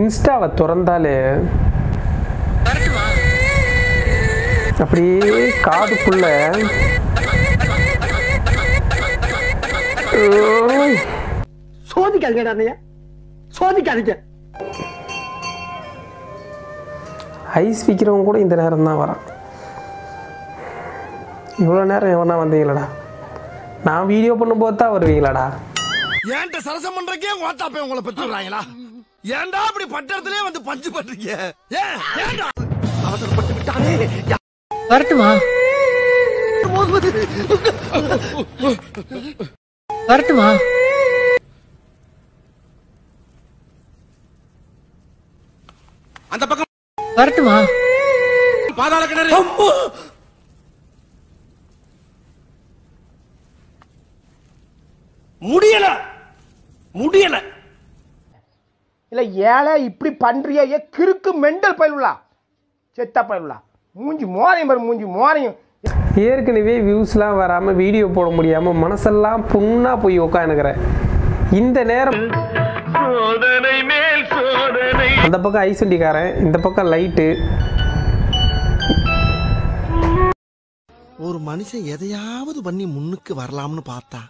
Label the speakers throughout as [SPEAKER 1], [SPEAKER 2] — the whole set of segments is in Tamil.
[SPEAKER 1] இன்ஸ்டாவை திறந்தாலே அப்படியே காதுக்குள்ள
[SPEAKER 2] அண்ணையா. சோதிக்காதீங்க.
[SPEAKER 1] ஐஸ் விற்கிறவங்க கூட இந்த நேரம் தான் வரான். இவ்வளோ நேரம் எவனா வந்தீங்களாடா? நான் வீடியோ பண்ணும்போது தான் வருவீங்களாடா?
[SPEAKER 3] ஏன்ட்ட சரசம் பண்றக்கே ஓட்டாப்பே உங்களை பெற்றுறாங்களா ஏன்டா அப்படி பட்டத்திலே வந்து பஞ்சு பண்றீங்க? ஏன் ஏன்டா? அவசரப்பட்டு விட்டானே
[SPEAKER 4] வரட்டுமா வரட்டுமா?
[SPEAKER 3] அந்த பக்கம்
[SPEAKER 4] வரட்டுமா?
[SPEAKER 3] பாதாள கிணறு. முடியல. முடியல.
[SPEAKER 2] இல்ல ஏழை இப்படி பண்றியா ஏ கிறுக்கு மெண்டல் பயிலுலா செத்த பயிலுலா மூஞ்சி மோரையும் பாரு மூஞ்சி மோரையும்.
[SPEAKER 1] ஏற்கனவே வியூஸ்லாம் வராமல் வீடியோ போட முடியாமல் மனசெல்லாம் புண்ணாக போய் உட்காந்துக்கிறேன் இந்த நேரம் அந்த பக்கம் ஐசண்டிக்காரன் இந்த பக்கம் லைட்டு
[SPEAKER 3] ஒரு மனுஷன் எதையாவது பண்ணி முன்னுக்கு வரலாம்னு பார்த்தா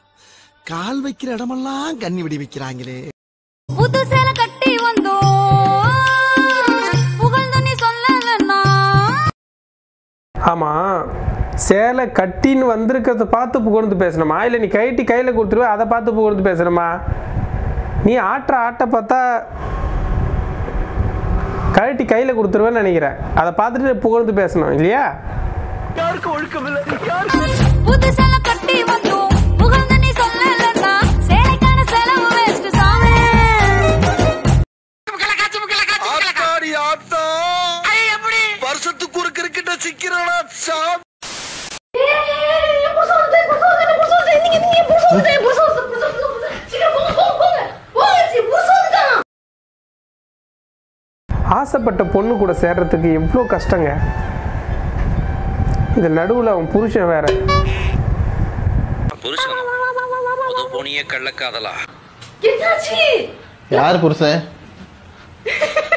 [SPEAKER 3] கால் வைக்கிற இடமெல்லாம் கண்ணி வெடி வைக்கிறாங்களே.
[SPEAKER 5] புது சேலை
[SPEAKER 1] ஆமாம் சேலை கட்டின்னு வந்திருக்கிறத பார்த்து புகழ்ந்து பேசணுமா? இல்லை நீ கைட்டி கையில் கொடுத்துருவே அதை பார்த்து புகழ்ந்து பேசணுமா? நீ ஆட்டுற ஆட்டை பார்த்தா கழட்டி கையில் கொடுத்துருவேன்னு நினைக்கிறேன். அதை பார்த்துட்டு புகழ்ந்து பேசணும் இல்லையா?
[SPEAKER 5] புது சேலை சாமி
[SPEAKER 1] ஆசைப்பட்ட பொண்ணு கூட சேர்றதுக்கு எவ்வளோ கஷ்டங்க. இது நடுவில் அவன் புருஷன் வேற.
[SPEAKER 6] புருஷன். போனிய கள்ளக்காதலா.
[SPEAKER 7] யார் புருஷன்?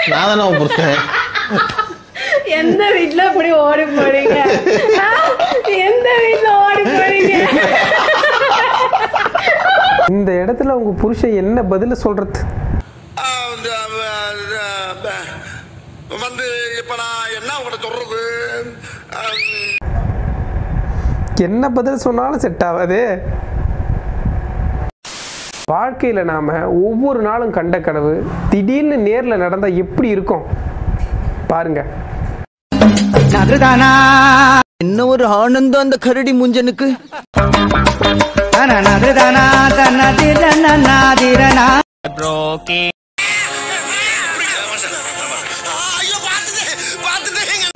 [SPEAKER 7] நான் தானே புருஷன்.
[SPEAKER 8] எந்த வீட்ல இப்படி ஓடி போறீங்க? எந்த வீட்ல ஓடி போறீங்க
[SPEAKER 1] இந்த இடத்துல உங்க புருஷன் என்ன பதில சொல்றது?
[SPEAKER 3] வந்து இப்ப நான் என்ன உங்கள்கிட்ட சொல்றது?
[SPEAKER 1] என்ன பதில் சொன்னாலும் செட் ஆகாது. வாழ்க்கையில் நாம ஒவ்வொரு நாளும் கண்ட கனவு திடீர்னு நேர்ல நடந்தா எப்படி இருக்கும்? பாருங்க
[SPEAKER 4] என்ன ஒரு ஆனந்தம் அந்த கரடி முஞ்சனுக்கு
[SPEAKER 3] ஐயோ பார்த்துட்டேன் பார்த்துட்டேன்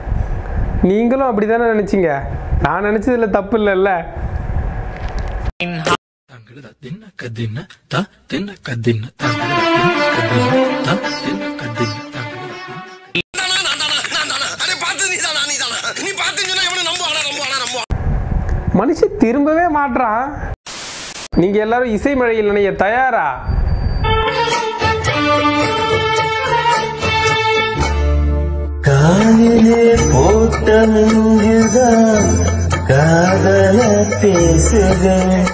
[SPEAKER 1] நீங்களும் அப்படிதானே நினைச்சீங்க நான் நினைச்சதுல தப்பு இல்லைல்ல
[SPEAKER 3] அடே நீ பார்த்து சொன்னா எவனை நம்புவானா நம்புவானா நம்புவான்?
[SPEAKER 1] மனுஷன் திரும்பவே மாட்றான். நீங்க எல்லாரும் இசை மழையில் நினைய தயாரா?
[SPEAKER 9] காலிலே போட்ட மிங்குதான் காதல பேசுகிறேன்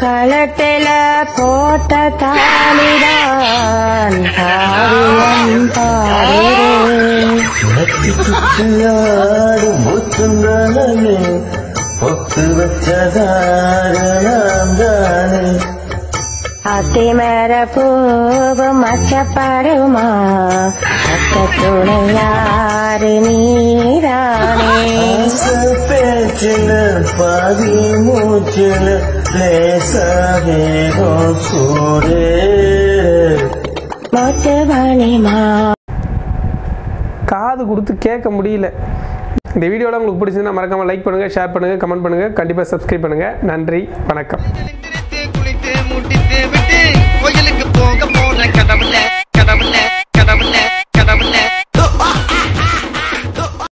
[SPEAKER 8] களத்தில போட்ட தாலிதான் காரியம் பாடுறேன்
[SPEAKER 9] நட்டி பொத்து வச்சதாரணா
[SPEAKER 8] அத்திமர பூவும் மச்சப்படுமா அத்த துணையாறு நீரானே
[SPEAKER 9] பேச்சில பாதி மூச்சில லேசாகே சூடே
[SPEAKER 1] காது கொடுத்து கேட்க முடியல. இந்த வீடியோலாம் உங்களுக்கு பிடிச்சிருந்தா மறக்காம லைக் பண்ணுங்க ஷேர் பண்ணுங்க கமெண்ட் பண்ணுங்க. கண்டிப்பா சப்ஸ்கிரைப் பண்ணுங்க. நன்றி வணக்கம்.